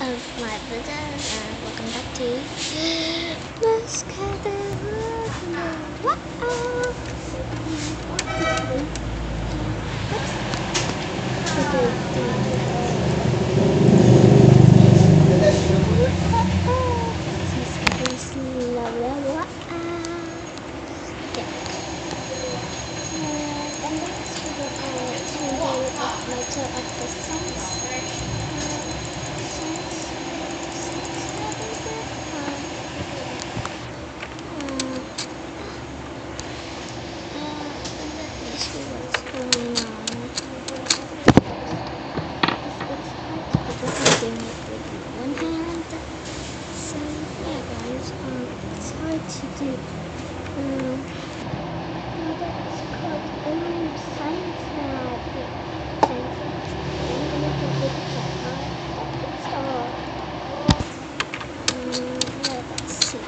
of my brother and welcome back to. Matter uh, of the sense. Do. Um, that's called science now. Science. I'm gonna do it It's all. Um, let's see.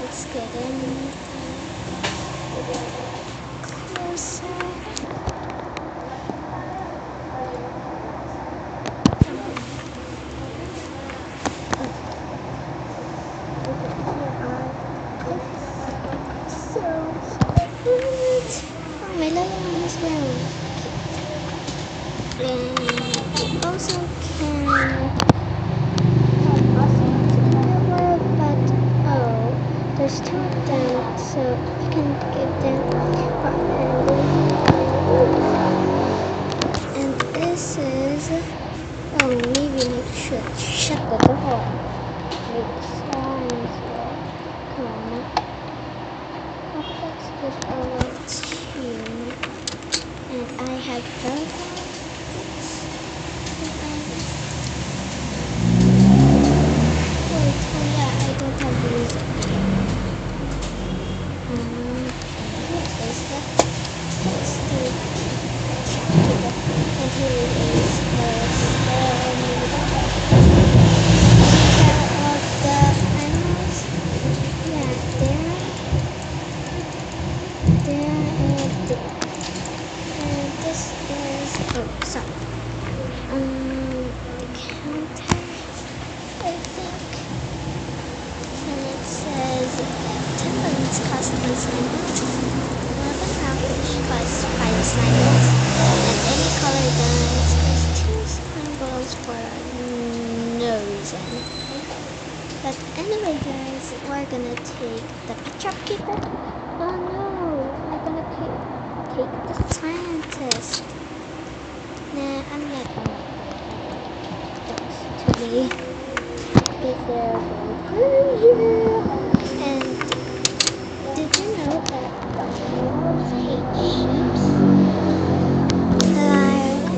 Let's get in closer. So cute. Oh, my little one as well. And you also can but oh, there's two of them, so you can give them and this is oh maybe I should shut the door. And I have done Wait, oh yeah, I don't have the music. Um, what is that? Let's do And here it is. Uh, of the animals. Yeah, there. There and there. And this is oh. Um the counter I think. And it says Timberland's cost consignment. Eleven roundfish costs five assignments. And any color guns cost two symbols for no reason. But anyway guys, we're gonna take the shop keeper. Oh no, we're gonna take, take the scientist. Nah, I'm not gonna to me because. And did you know that wolves hate sheep? Like,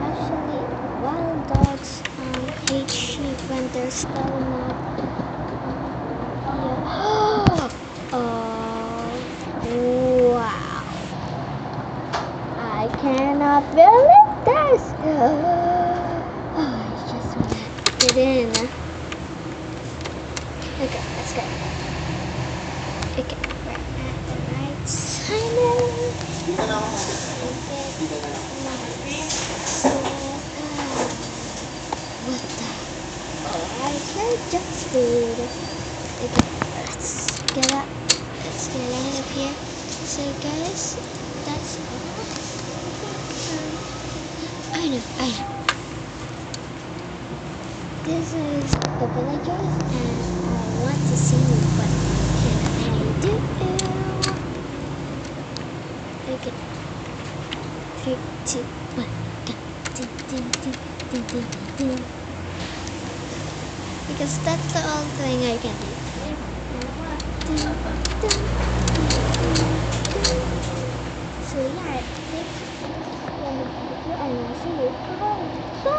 actually, wild dogs um, hate sheep when they're stolen up. Yeah. oh, wow. I cannot believe this. Oh, I just want to get in. Okay, let's go. Okay, we're at the right timing. What the? I junk food. Okay, let's get up. Let's get out of here. So, guys, that's all. I know, I know. This is the villagers, and I want to see what can I do. Okay. Three, two, one, go. Ding, ding, ding, ding, ding, ding. Because that's the only thing I can do. So yeah, I think 哎你们心里空空空